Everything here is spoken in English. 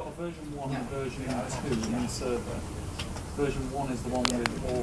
got a version 1 and version 2 in the server. Version 1 is the one with all